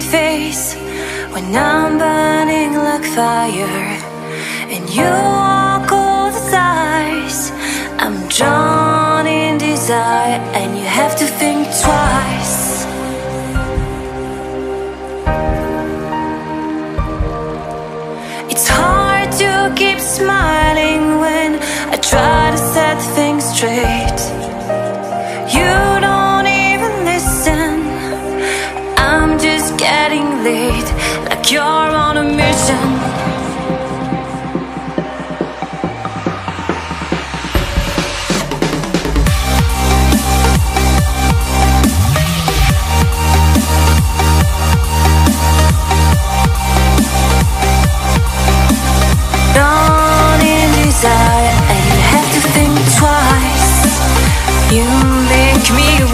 straight face when I'm burning like fire and you like you're on a mission. Don't desire have to think twice. You make me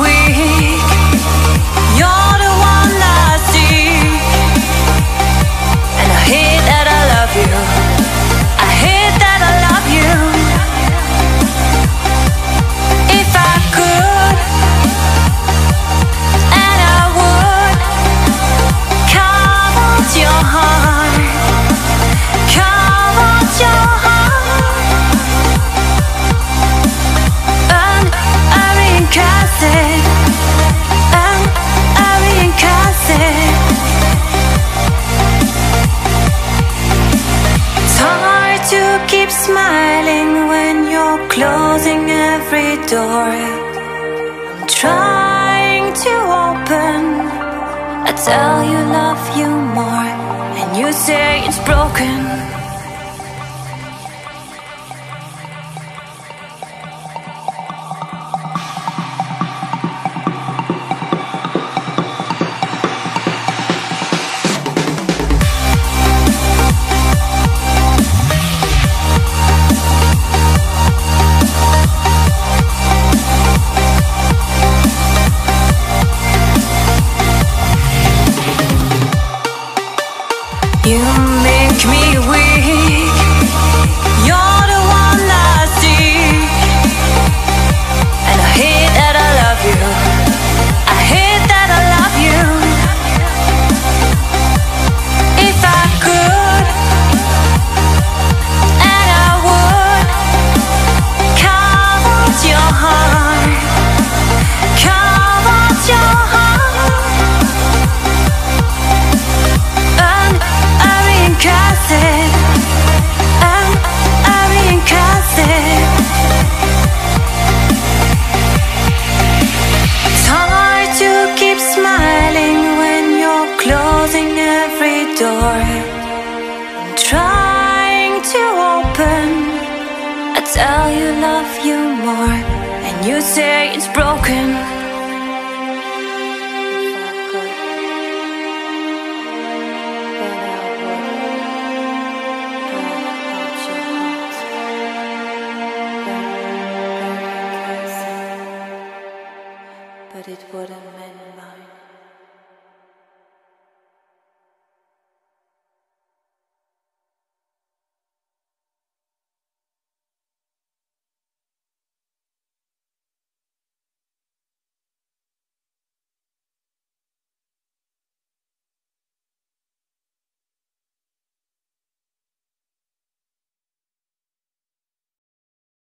keep smiling when you're closing every door. I'm trying to open. I tell you love you more. And you say it's broken. door. I'm trying to open. I tell you love you more And you say it's broken. But it wouldn't